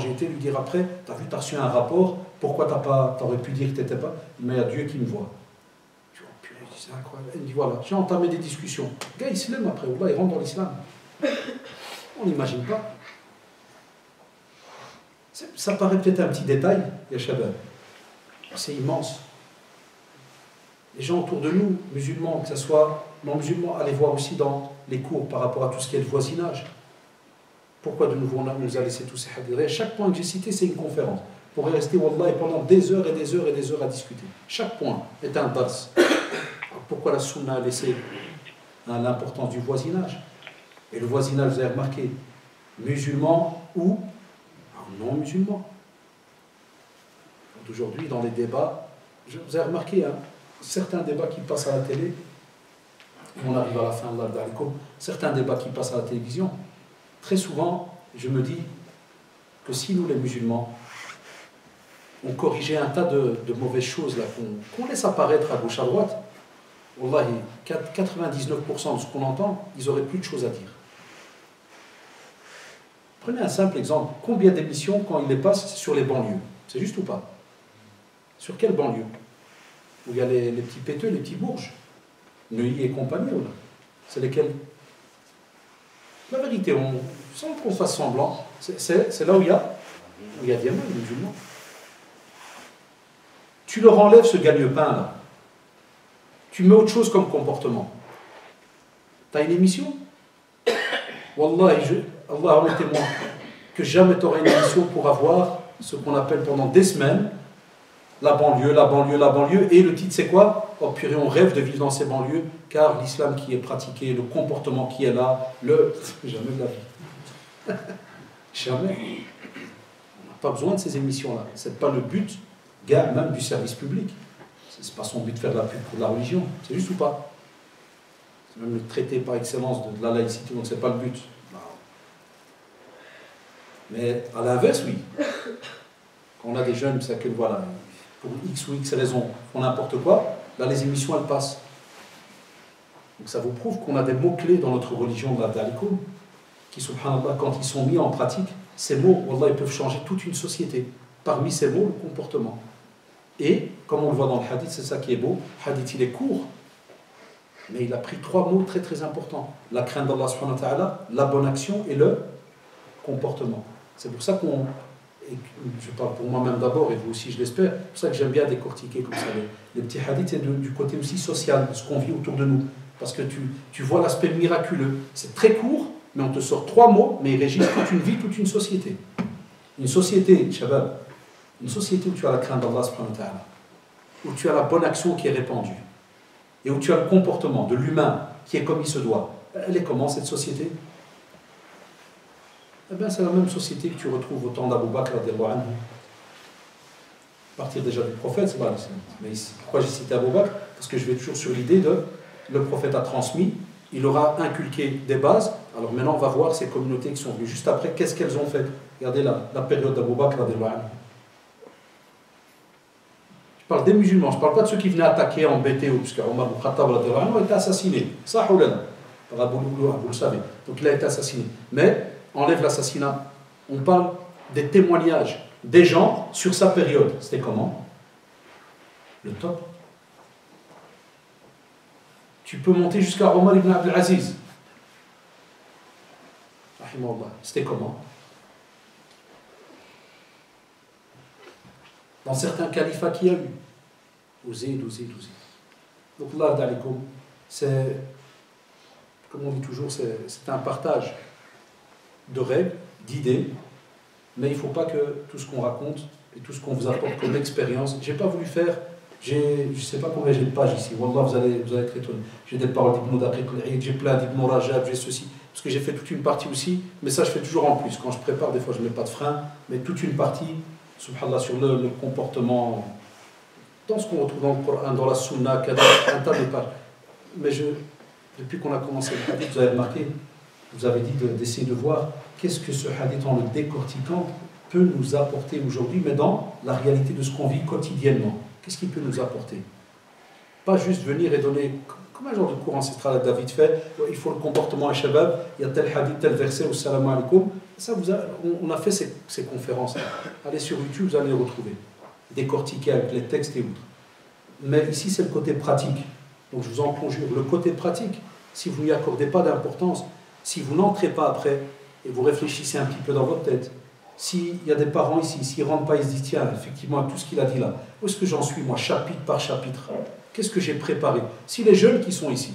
j'ai été lui dire après, t'as vu, t'as reçu un rapport, pourquoi t'as pas, t'aurais pu dire que t'étais pas, mais il y a Dieu qui me voit. Je dis, oh c'est incroyable. Il me dit, voilà, j'ai entamé des discussions. Le gars, il se lève après, là, il rentre dans l'islam. On n'imagine pas. Ça paraît peut-être un petit détail, Yashabab. C'est immense. Les gens autour de nous, musulmans, que ce soit non musulmans, allez voir aussi dans les cours par rapport à tout ce qui est le voisinage. Pourquoi de nouveau on nous a laissé tous ces hadiths Chaque point que j'ai cité, c'est une conférence. On pourrait rester, Wallah, pendant des heures et des heures et des heures à discuter. Chaque point est un dars. Pourquoi la sunna a laissé l'importance du voisinage? Et le voisinage, vous avez remarqué, musulman ou non musulman? Aujourd'hui, dans les débats, vous avez remarqué, hein, certains débats qui passent à la télé, on arrive à la fin de l'Ardaliko, certains débats qui passent à la télévision, très souvent, je me dis que si nous, les musulmans, on corrigeait un tas de, mauvaises choses qu'on, laisse apparaître à gauche à droite, Wallahi, 99% de ce qu'on entend, ils n'auraient plus de choses à dire. Prenez un simple exemple. Combien d'émissions, quand il les passe, c'est sur les banlieues? C'est juste ou pas? Sur quelle banlieue? Où il y a les, petits péteux, les petits bourges? Neuilly et compagnie, c'est lesquels? La vérité, on, sans qu'on fasse semblant, c'est là où il y a, où il y a diamant, les musulmans. Tu leur enlèves ce gagne-pain là. Tu mets autre chose comme comportement. Tu as une émission? Wallah, je, Allah en est témoin que jamais tu auras une émission pour avoir ce qu'on appelle pendant des semaines la banlieue, la banlieue, la banlieue. Et le titre, c'est quoi? Oh purée, on rêve de vivre dans ces banlieues, car l'islam qui est pratiqué, le comportement qui est là, le. Jamais de la vie. Jamais. On n'a pas besoin de ces émissions-là. Ce n'est pas le but, même du service public. Ce n'est pas son but de faire de la pub pour la religion. C'est juste ou pas? C'est même le traité par excellence de, la laïcité, donc ce n'est pas le but. Mais à l'inverse, oui. Quand on a des jeunes, c'est que voilà, pour X ou X raisons, font n'importe quoi, là les émissions elles passent. Donc ça vous prouve qu'on a des mots-clés dans notre religion de la Dalikoum, qui, subhanallah, quand ils sont mis en pratique, ces mots, Allah, ils peuvent changer toute une société. Parmi ces mots, le comportement. Et, comme on le voit dans le hadith, c'est ça qui est beau, hadith il est court, mais il a pris trois mots très très importants. La crainte d'Allah, la bonne action et le comportement. C'est pour ça qu'on, je parle pour moi-même d'abord, et vous aussi je l'espère, c'est pour ça que j'aime bien décortiquer comme ça les, petits hadiths, c'est du côté aussi social, de ce qu'on vit autour de nous. Parce que tu, tu vois l'aspect miraculeux. C'est très court, mais on te sort trois mots, mais ils régissent toute une vie, toute une société. Une société, Shabab, une société où tu as la crainte d'Allah, où tu as la bonne action qui est répandue, et où tu as le comportement de l'humain qui est comme il se doit. Elle est comment cette société? Eh bien, c'est la même société que tu retrouves au temps d'Abu Bakr, à partir déjà du prophète, Mais pourquoi j'ai cité Abu Bakr? Parce que je vais toujours sur l'idée de le prophète a transmis, il aura inculqué des bases. Alors maintenant, on va voir ces communautés qui sont venues juste après, qu'est-ce qu'elles ont fait? Regardez la, la période d'Abu Bakr, je parle des musulmans, je ne parle pas de ceux qui venaient attaquer, embêter, ou parce qu'Omar Khattab a été assassiné. Ça, vous le savez. Donc il a été assassiné. Mais enlève l'assassinat. On parle des témoignages des gens sur sa période. C'était comment? Le top. Tu peux monter jusqu'à Omar ibn Abdelaziz. C'était comment? Dans certains califats qu'il y a eu. Ouzid, ouzid, ouzid. Donc là, c'est, comme on dit toujours, c'est un partage de règles, d'idées, mais il ne faut pas que tout ce qu'on raconte et tout ce qu'on vous apporte comme expérience, j'ai pas voulu faire, je ne sais pas combien j'ai de pages ici, Wallah, vous allez, vous allez être étonné. J'ai des paroles d'Ibn j'ai plein d'Ibn Rajab, j'ai ceci, parce que j'ai fait toute une partie aussi, mais ça je fais toujours en plus. Quand je prépare, des fois je ne mets pas de frein, mais toute une partie, subhanallah, sur le, comportement, dans ce qu'on retrouve dans le Coran, dans la Sunna, un tas de pages. Mais depuis qu'on a commencé le vous avez remarqué, vous avez dit d'essayer de, voir qu'est-ce que ce hadith, en le décortiquant, peut nous apporter aujourd'hui, mais dans la réalité de ce qu'on vit quotidiennement. Qu'est-ce qu'il peut nous apporter? Pas juste venir et donner, Comme un genre de cours ancestral à David fait, il faut le comportement à Shabab, il y a tel hadith, tel verset, au salam alaikum. Ça, on, a fait ces, ces conférences. Allez sur YouTube, vous allez les retrouver. Décortiquer avec les textes et autres. Mais ici, c'est le côté pratique. Donc je vous en conjure, le côté pratique, si vous n'y accordez pas d'importance, si vous n'entrez pas après et vous réfléchissez un petit peu dans votre tête, s'il y a des parents ici, s'ils ne rentrent pas, ils se disent tiens, effectivement, tout ce qu'il a dit là, où est-ce que j'en suis, moi, chapitre par chapitre? Qu'est-ce que j'ai préparé? Si les jeunes qui sont ici,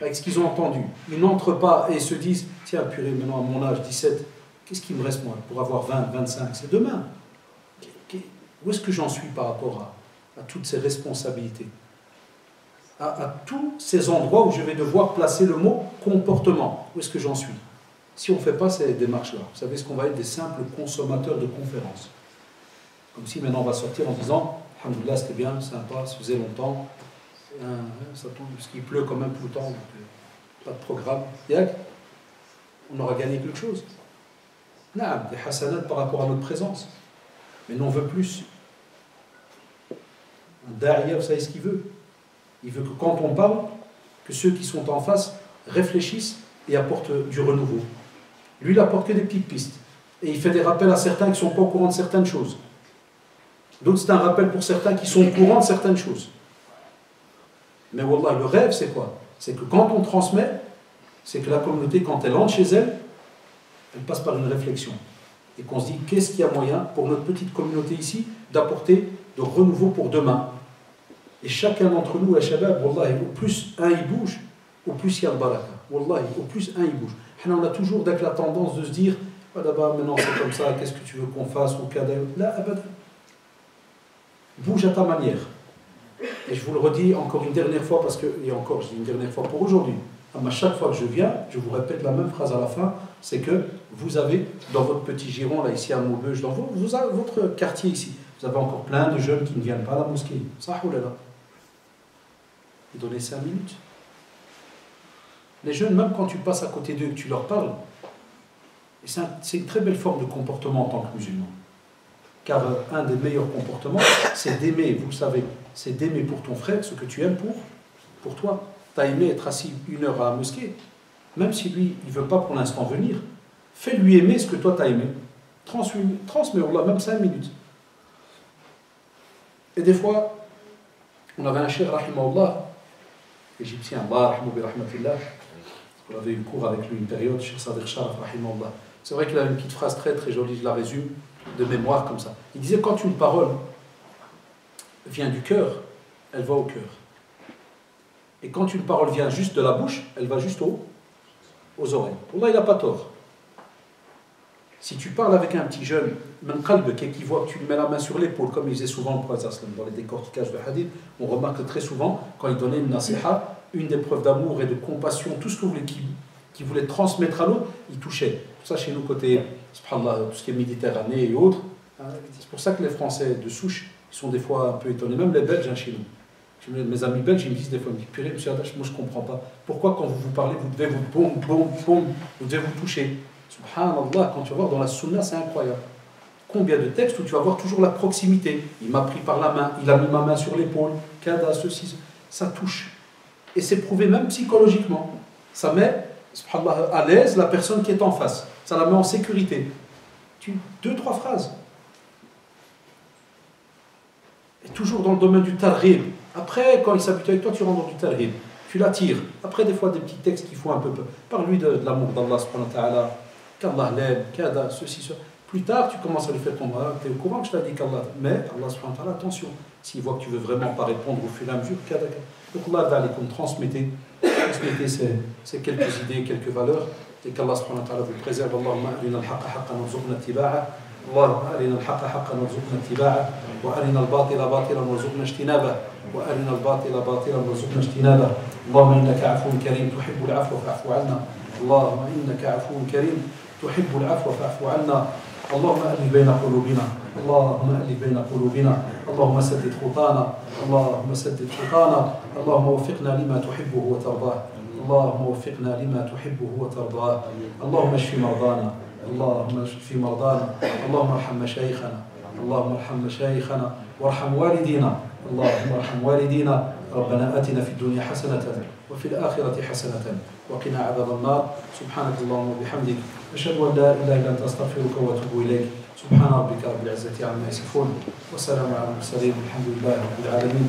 avec ce qu'ils ont entendu, ils n'entrent pas et se disent tiens, purée, maintenant à mon âge, 17, qu'est-ce qui me reste moi pour avoir 20, 25 C'est demain. Où est-ce que j'en suis par rapport à toutes ces responsabilités? À, tous ces endroits où je vais devoir placer le mot comportement. Où est-ce que j'en suis? Si on ne fait pas ces démarches-là, vous savez ce qu'on va être des simples consommateurs de conférences. Comme si maintenant on va sortir en disant Alhamdoulilah, c'était bien, sympa, ça faisait longtemps, ça tombe, parce qu'il pleut quand même tout le temps, euh, pas de programme. On aura gagné quelque chose. Non, des hasanats par rapport à notre présence. Mais nous, on veut plus. Derrière, vous savez ce qu'il veut? Il veut que quand on parle, que ceux qui sont en face réfléchissent et apportent du renouveau. Lui, il apporte que des petites pistes. Et il fait des rappels à certains qui ne sont pas au courant de certaines choses. D'autres, c'est un rappel pour certains qui sont au courant de certaines choses. Mais Wallah, le rêve, c'est quoi? C'est que quand on transmet, c'est que la communauté, quand elle entre chez elle, elle passe par une réflexion. Et qu'on se dit, qu'est-ce qu'il y a moyen pour notre petite communauté ici d'apporter de renouveau pour demain? Et chacun d'entre nous, à Shabab, au plus un il bouge, au plus il y a le baraka. Wallahi, au plus un il bouge. On a toujours la tendance de se dire ah, d'abord, maintenant c'est comme ça, qu'est-ce que tu veux qu'on fasse au cas Là, Bouge à ta manière. Et je vous le redis encore une dernière fois, parce que, et encore, je dis une dernière fois pour aujourd'hui. À chaque fois que je viens, je vous répète la même phrase à la fin, c'est que vous avez dans votre petit giron, là ici à Maubeuge, dans votre quartier ici, vous avez encore plein de jeunes qui ne viennent pas à la mosquée. Ça, là donner cinq minutes. Les jeunes, même quand tu passes à côté d'eux et que tu leur parles, c'est une très belle forme de comportement en tant que musulman. Car euh, un des meilleurs comportements, c'est d'aimer, vous le savez, c'est d'aimer pour ton frère ce que tu aimes pour, pour toi. Tu as aimé être assis une heure à la mosquée, même si lui, il ne veut pas pour l'instant venir, fais-lui aimer ce que toi tu as aimé. Transmets-le, même cinq minutes. Et des fois, on avait un cher, rahimahullah, égyptien, On avait eu cours avec lui une période, Sharaf, C'est vrai qu'il a une petite phrase très très jolie, je la résume, de mémoire comme ça. Il disait quand une parole vient du cœur, elle va au cœur. Et quand une parole vient juste de la bouche, elle va juste aux, aux oreilles. Allah, il n'a pas tort. Si tu parles avec un petit jeune, qui voit que tu lui mets la main sur l'épaule, comme il faisait souvent le prophète dans les décortiquages de hadith, on remarque très souvent, quand il donnait une nasiha, une des preuves d'amour et de compassion, tout ce qu'il voulait transmettre à l'autre, il touchait. Ça chez nous, côté, ce qui est Méditerranée et autres. C'est pour ça que les Français de souche sont des fois un peu étonnés, même les Belges hein, chez nous. Mes amis belges, ils me disent des fois, ils me disent, purée, monsieur Adash, moi je ne comprends pas. Pourquoi quand vous vous parlez, vous devez vous boum, boum, boum, vous devez vous toucher? Subhanallah, quand tu vas voir dans la sunna, c'est incroyable. Combien de textes où tu vas voir toujours la proximité. Il m'a pris par la main, il a mis ma main sur l'épaule, kada, ceci, ça touche. Et c'est prouvé même psychologiquement. Ça met, à l'aise la personne qui est en face. Ça la met en sécurité. Deux, trois phrases. Et toujours dans le domaine du tarhib. Après, quand il s'habitue avec toi, tu rentres dans du tarhib. Tu l'attires. Après, des fois, des petits textes qui font un peu peur. Parle-lui de, de l'amour d'Allah, subhanahu wa qu'Allah l'aime, qu'Ada, ceci, cela. Plus tard, tu commences à lui faire tomber. Tu es au courant que je t'ai dit qu'Allah. Mais Allah subhanahu wa ta'ala, attention, s'il voit que tu veux vraiment pas répondre au fur et à mesure, qu'Ada. Donc Allah va aller comme transmettez, transmettez ces, ces, quelques idées, quelques valeurs, et qu'Allah subhanahu wa ta'ala vous préserve. Allahumma arina al-haqqa haqqan warzuqna ittiba'a. اللهم أرنا الحق حقا وارزقنا اتباعه وأرنا الباطل باطلا وارزقنا اجتنابه وأرنا الباطل باطلا وارزقنا اجتنابه اللهم إنك عفو كريم تحب العفو فاعف عنا اللهم إنك عفو كريم تحب العفو فاعف عنا. اللهم ألف بين قلوبنا. اللهم ألف بين قلوبنا. اللهم سدد خطانا. اللهم سدد خطانا. اللهم وفقنا لما تحبه وترضاه. اللهم وفقنا لما تحبه وترضاه. اللهم اشف مرضانا. اللهم اشف مرضانا. اللهم ارحم مشايخنا. اللهم ارحم مشايخنا. وارحم والدينا. اللهم ارحم والدينا. ربنا آتنا في الدنيا حسنة وفي الآخرة حسنة وقنا عذاب النار. سبحانك اللهم وبحمدك أشهد أن لا إله إلا أنت أستغفرك وأتوب إليك. سبحان ربك رب العزة عما يصفون وسلام على المرسلين الحمد لله رب العالمين.